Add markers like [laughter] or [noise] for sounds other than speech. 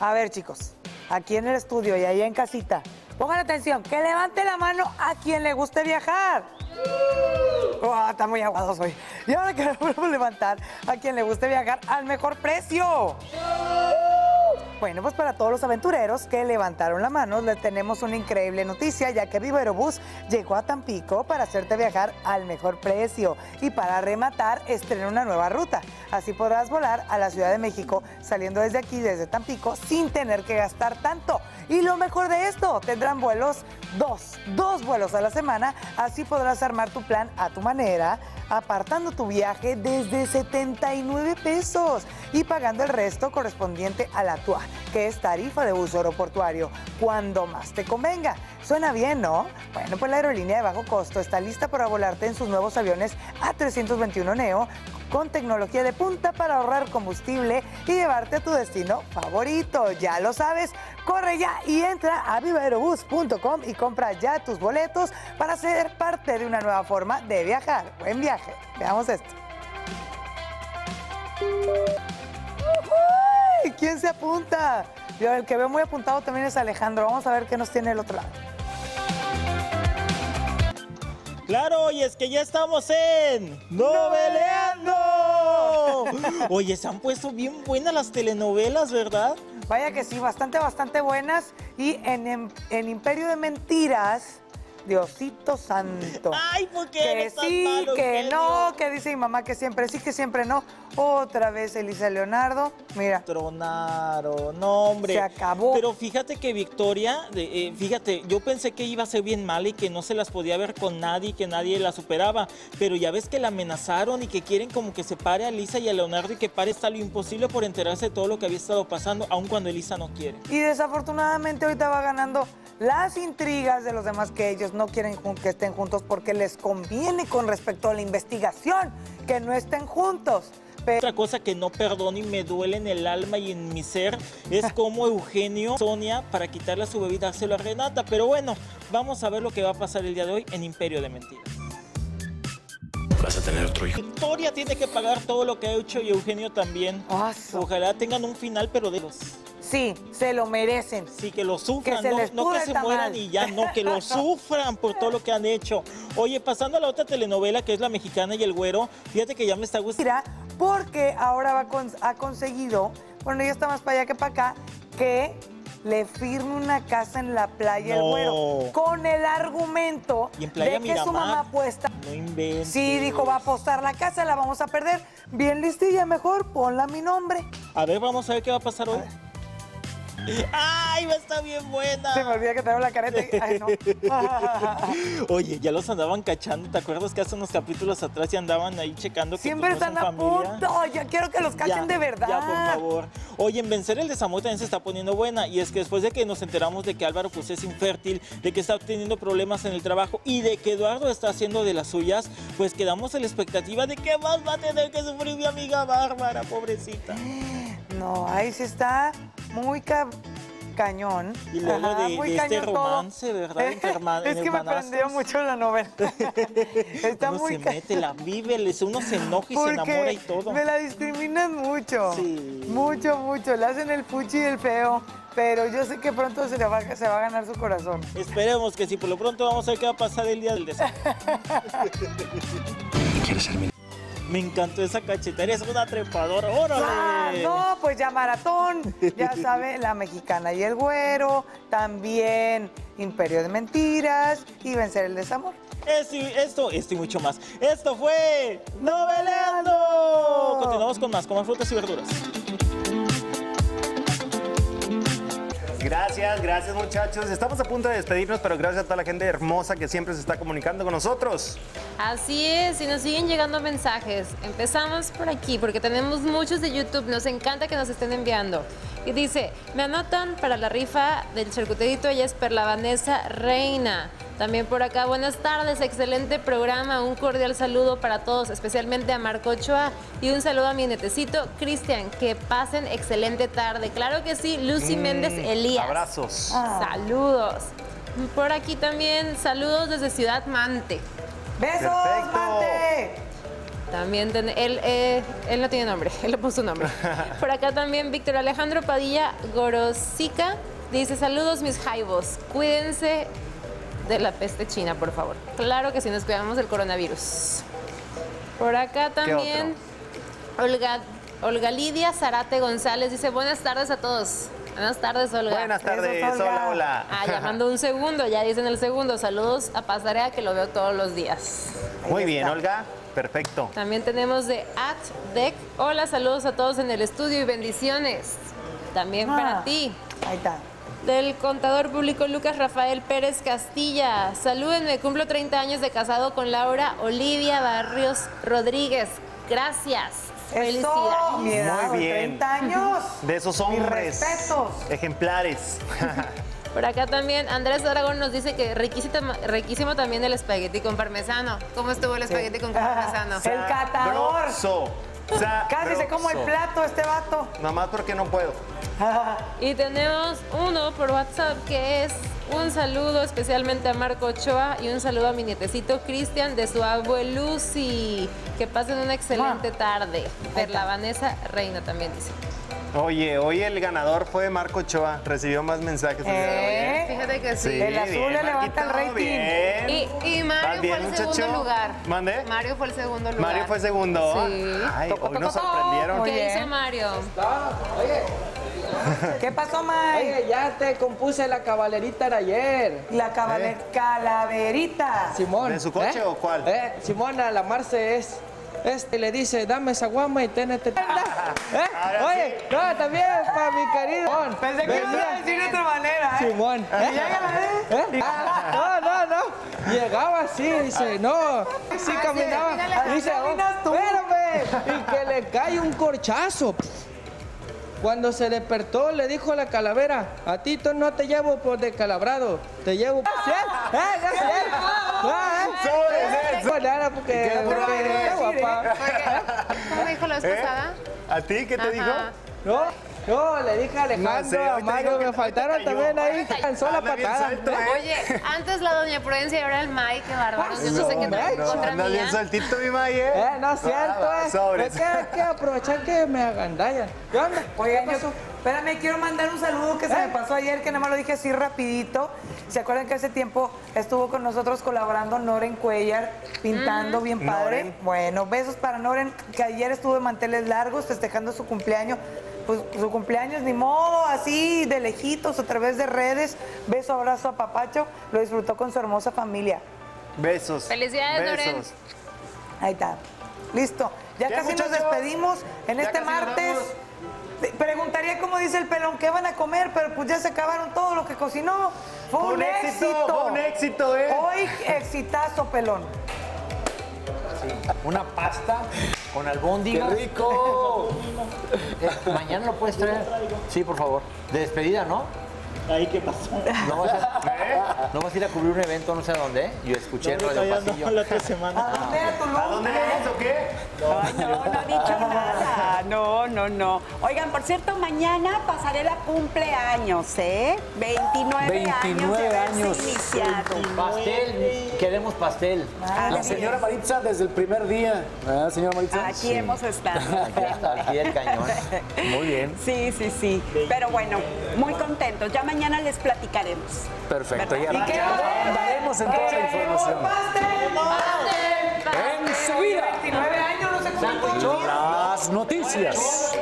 A ver, chicos, aquí en el estudio y allá en casita, pongan atención, que levante la mano a quien le guste viajar. Oh, está muy aguados hoy. Y ahora queremos levantar a quien le guste viajar al mejor precio. Bueno, pues para todos los aventureros que levantaron la mano, les tenemos una increíble noticia, ya que Viva Aerobús llegó a Tampico para hacerte viajar al mejor precio y para rematar estrena una nueva ruta. Así podrás volar a la Ciudad de México saliendo desde aquí, desde Tampico, sin tener que gastar tanto. Y lo mejor de esto, tendrán vuelos dos, dos vuelos a la semana, así podrás armar tu plan a tu manera, apartando tu viaje desde 79 pesos y pagando el resto correspondiente a la TUA, que es tarifa de uso aeroportuario, cuando más te convenga. Suena bien, ¿no? Bueno, pues la aerolínea de bajo costo está lista para volarte en sus nuevos aviones A321 Neo con tecnología de punta para ahorrar combustible y llevarte a tu destino favorito. Ya lo sabes, corre ya y entra a vivaerobus.com y compra ya tus boletos para ser parte de una nueva forma de viajar. Buen viaje. Veamos esto. Uy, ¿Quién se apunta? Yo, el que veo muy apuntado también es Alejandro. Vamos a ver qué nos tiene el otro lado. Claro, y es que ya estamos en Noveleando. Oye, se han puesto bien buenas las telenovelas, ¿verdad? Vaya que sí, bastante, bastante buenas. Y en, en- en Imperio de Mentiras, Diosito Santo. Ay, ¿por qué Que sí, malo, que no, que dice mi mamá que siempre sí, que siempre no. Otra vez Elisa Leonardo. Mira, Tronaron, no hombre. Se acabó. Pero fíjate que Victoria, eh, fíjate, yo pensé que iba a ser bien mala y que no se las podía ver con nadie y que nadie la superaba. Pero ya ves que la amenazaron y que quieren como que se pare a Lisa y a Leonardo y que pare hasta lo imposible por enterarse de todo lo que había estado pasando, aun cuando Elisa no quiere. y desafortunadamente ahorita va ganando las intrigas de los demás que ellos no quieren que estén juntos porque les conviene con respecto a la investigación que no estén juntos. Pero Otra cosa que no perdono y me duele en el alma y en mi ser es [laughs] como Eugenio, Sonia, para quitarle a su bebé y dárselo a Renata. Pero bueno, vamos a ver lo que va a pasar el día de hoy en Imperio de Mentiras. Vas a tener otro hijo. Victoria tiene que pagar todo lo que ha hecho y Eugenio también. Ojalá tengan un final, pero de los. Sí, se lo merecen. Sí, que lo sufran, Que no, que el se mueran y ya, no, que lo [laughs] sufran por todo lo que han hecho. Oye, pasando a la otra telenovela que es La Mexicana y el Güero, fíjate que ya me está gustando. Mira, porque ahora va con- ha conseguido, bueno, ya está más para allá que para acá, que le firme una casa en la playa el No. güero. Con el argumento Y en Playa de que su mamá apuesta. No inventes. Sí, dijo, va a apostar la casa, la vamos a perder. Bien listilla, mejor ponla a mi nombre. A ver, vamos a ver qué va a pasar hoy. ¡Ay, va a estar bien buena! Se me olvida que traigo la careta. y- Ay, no. [laughs] Oye, ya los andaban cachando. ¿Te acuerdas que hace unos capítulos atrás ya andaban ahí checando que Siempre pues, no están a familia? punto. Ya quiero que los cachen Ya, de verdad. Ya, por favor. Oye, en vencer el desamor también se está poniendo buena. Y es que después de que nos enteramos de que Álvaro pues es infértil, de que está teniendo problemas en el trabajo y de que Eduardo está haciendo de las suyas, pues quedamos en la expectativa de que más va a tener que sufrir mi amiga Bárbara, pobrecita. No, ahí sí está muy ca- cañón. Y luego Ajá, de, muy de este todo. romance, ¿verdad? [laughs] Es que me prendió mucho la novela. [laughs] Está uno muy se mete, la vive, uno se enoja y se enamora y todo. me la discriminan mucho. Sí. Mucho, mucho. Le hacen el fuchi y el feo. Pero yo sé que pronto se, le va, se va a ganar su corazón. Esperemos que sí, por lo pronto vamos a ver qué va a pasar el día del desamor. [laughs] ¿Quieres ser mi Me encantó esa cachetera, es una trepadora. ¡Órale! Ah, no, pues ya maratón, ya [laughs] sabe, la mexicana y el güero, también Imperio de Mentiras y Vencer el Desamor. Esto, y- esto, esto y mucho más. Esto fue Noveleando. Continuamos con más, con más frutas y verduras. Gracias, gracias muchachos. Estamos a punto de despedirnos, pero gracias a toda la gente hermosa que siempre se está comunicando con nosotros. Así es, y nos siguen llegando mensajes. Empezamos por aquí porque tenemos muchos de YouTube. Nos encanta que nos estén enviando. Y dice, me anotan para la rifa del charcuterito. Ella es Perla Vanessa Reina. También por acá, buenas tardes, excelente programa. Un cordial saludo para todos, especialmente a Marco Ochoa. Y un saludo a mi netecito, Cristian. Que pasen excelente tarde. Claro que sí, Lucy Méndez Elías. Abrazos. Saludos. Por aquí también, saludos desde Ciudad Mante. ¡Besos, Perfecto. Mante! También ten- él, eh, él no tiene nombre, [laughs] él le puso nombre. [laughs] Por acá también Víctor Alejandro Padilla Gorosica dice, saludos mis jaibos, cuídense de la peste china, por favor. Claro que sí, nos cuidamos del coronavirus. Por acá también Olga, Olga Lidia Zarate González dice, buenas tardes a todos. Buenas tardes, Olga. Buenas tardes, hola, hola. Ah, ya mandó un segundo, ya dicen el segundo. Saludos a Pasarea, que lo veo todos los días. Muy bien. Olga, perfecto. También tenemos de AtDeck. Hola, saludos a todos en el estudio y bendiciones. También Ah, para ti. Ahí está. Del contador público Lucas Rafael Pérez Castilla. Salúdenme, cumplo 30 años de casado con Laura Olivia Barrios Rodríguez. Gracias. Eso, Felicidades. mi edad, Muy bien. 30 años. De esos Mis hombres. respetos. Ejemplares. [laughs] Por acá también Andrés Aragón nos dice que riquísimo, riquísimo también el espagueti con parmesano. ¿Cómo estuvo el espagueti con parmesano? [laughs] El catador. Sabroso. Casi se como el plato este vato. Nada más porque no puedo. Y tenemos uno por WhatsApp que es un saludo especialmente a Marco Ochoa y un saludo a mi nietecito Cristian de su abuelo Lucy. Que pasen una excelente tarde. Perla Vanessa Reina también dice. Oye, hoy el ganador fue Marco Ochoa. Recibió más mensajes. el día de hoy, ¿eh? ¿Eh? Fíjate que sí. El azul le levanta Marquito, el rating. Bien. Y, y Mario ¿Vas bien, fue el muchacho? segundo lugar. ¿Mande? Mario fue el segundo lugar. Mario fue segundo. Sí. Ay, Toco, hoy nos toco, toco. sorprendieron. Muy ¿Qué bien. hizo Mario? [laughs] ¿Qué pasó, Mike? Oye, ya te compuse la cabalerita de ayer. La cabale- calaverita. Simón. ¿De su coche o cuál? Eh, Simona, la Marce es. Este le dice, dame esa guama y ténete. [laughs] ¿Eh? Oye, no, también para mi querido. Simón. Pensé que iba a decir de otra manera, ¿eh? Simón. Llega, ¿eh? ¿Eh? [laughs] Ah, no. Llegaba así, dice, no. Sí caminaba. Dice, oh, espérame. Y que le cae un corchazo. Cuando se despertó, le dijo a la calavera, a ti no te llevo por descalabrado, te llevo por. Ah, ¿eh? Sobres, eh, No, nada, porque, ¿Qué porque probabilidad está guapa. ¿Cómo dijo la vez ¿Eh? ¿A ti qué te dijo? No, no, le dije a Alejandro, No sé, a Mario, que te faltaron cayó. también ahí, cansó la patada. suelto, ¿eh? Oye, antes la doña Prudencia y ahora el Mike, qué bárbaros. Yo no sé qué traen no, contra Andas bien mía. sueltito, mi Maye. Eh, no es cierto, Ah, eh. sobres. Es que hay que aprovechar que me agandallan. ¿Qué onda? Oigan, ¿Qué yo, pasó? espérame, quiero mandar un saludo que se me pasó ayer, que nada más lo dije así rapidito. ¿Se acuerdan que hace tiempo estuvo con nosotros colaborando Noren Cuellar, pintando bien padre? Noren. Bueno, besos para Noren, que ayer estuvo de manteles largos festejando su cumpleaños. Pues su cumpleaños, ni modo, así de lejitos, a través de redes. Beso, abrazo a Papacho, lo disfrutó con su hermosa familia. Besos. Felicidades, Loren. Besos. Ahí está. Listo. Ya ¿Qué, casi nos despedimos en Ya este martes. Preguntaría, como dice el pelón, ¿qué van a comer? Pero pues ya se acabaron todo lo que cocinó. Fue un, Fue un éxito, fue un éxito, ¿eh? Hoy, exitazo, pelón. Una pasta con albóndigas. ¡Qué rico! [laughs] Eh, Mañana lo puedes traer. Sí, por favor. De despedida, ¿no? Ahí qué pasó. No vas a, [laughs] no vas a ir a cubrir un evento no sé a dónde. ¿eh? Yo escuché en No, Radio todavía Pasillo. no, la otra semana. [laughs] ¿A dónde? ¿A dónde vienes o qué? Ay, no, no he dicho [laughs] nada. No, no, no. Oigan, por cierto, mañana pasarela cumpleaños, ¿eh? 29, 29 años de iniciado. Pastel, queremos pastel. Así La señora Maritza desde el primer día, ¿verdad, señora Maritza? Aquí hemos estado. [laughs] Aquí está, aquí el cañón. Muy bien. Sí, sí, sí. Pero bueno, muy contentos. Ya mañana les platicaremos. Perfecto, ya ¿Y qué va a haber? daremos en toda la información. ¡Pastel! Enseguida. 29 años, no sé cómo. Las noticias.